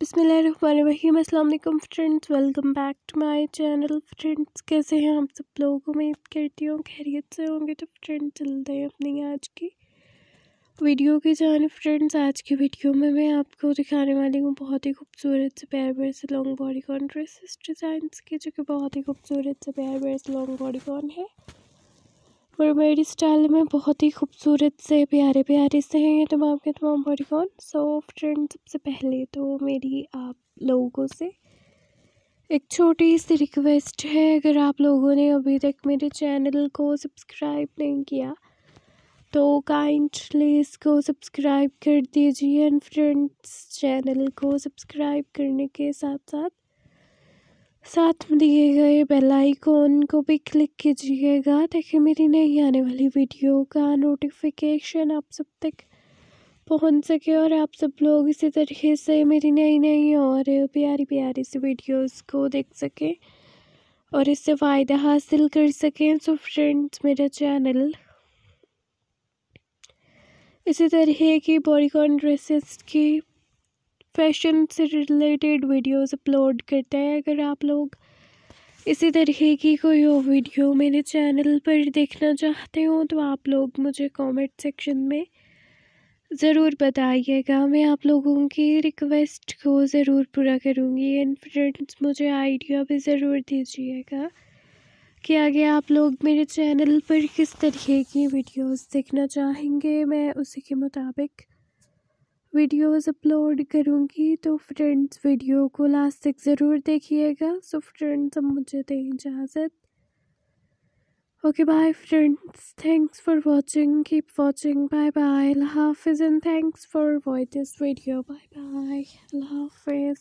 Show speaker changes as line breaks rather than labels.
बिसमीम अल्लाम friends, welcome back to my channel. Friends, कैसे हैं आप सब लोग? उम्मीद करती हूँ खैरियत से होंगे। तो फ्रेंड्स, चलते हैं अपनी आज की वीडियो की जान फ्रेंड्स, आज की वीडियो में मैं आपको दिखाने वाली हूँ बहुत ही खूबसूरत से प्यार प्यार से long bodycon dresses designs की, जो कि बहुत ही खूबसूरत से प्यार प्यार से लॉन्ग बॉडी कॉन है। मेरी स्टाइल में बहुत ही खूबसूरत से प्यारे प्यारे से हैं ये तमाम के तमाम बॉडीकॉन सो फ्रेंड सबसे पहले तो मेरी आप लोगों से एक छोटी सी रिक्वेस्ट है। अगर आप लोगों ने अभी तक मेरे चैनल को सब्सक्राइब नहीं किया तो काइंडली इसको सब्सक्राइब कर दीजिए। एंड फ्रेंड्स चैनल को सब्सक्राइब करने के साथ साथ साथ में दिए गए बेल आइकॉन को भी क्लिक कीजिएगा। ताकि मेरी नई आने वाली वीडियो का नोटिफिकेशन आप सब तक पहुँच सके और आप सब लोग इसी तरीके से मेरी नई नई और प्यारी प्यारी सी वीडियोस को देख सकें और इससे फ़ायदा हासिल कर सकें। सो फ्रेंड्स मेरा चैनल इसी तरह की बॉडीकॉन ड्रेसेस की फ़ैशन से रिलेटेड वीडियोस अपलोड करता है अगर आप लोग। इसी तरीके की कोई और वीडियो मेरे चैनल पर देखना चाहते हो तो आप लोग मुझे कमेंट सेक्शन में ज़रूर बताइएगा। मैं आप लोगों की रिक्वेस्ट को ज़रूर पूरा करूँगी एंड फ्रेंड्स मुझे आइडिया भी ज़रूर दीजिएगा कि आगे आप लोग मेरे चैनल पर किस तरीके की वीडियोस देखना चाहेंगे। मैं उसी के मुताबिक वीडियोस अपलोड करूँगी तो फ्रेंड्स वीडियो को लास्ट तक ज़रूर देखिएगा। सो फ्रेंड्स, अब मुझे दें इजाज़त। Okay bye friends thanks for watching keep watching bye bye हाफिज़ and thanks for watch this video bye bye हाफिज़